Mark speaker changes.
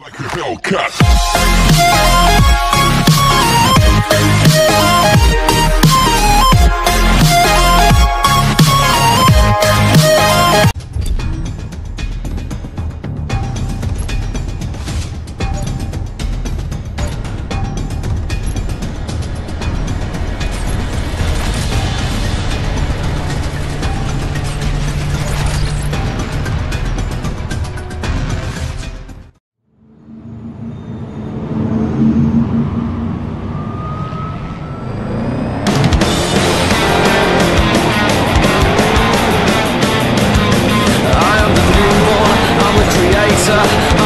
Speaker 1: Like a Hellcat. answer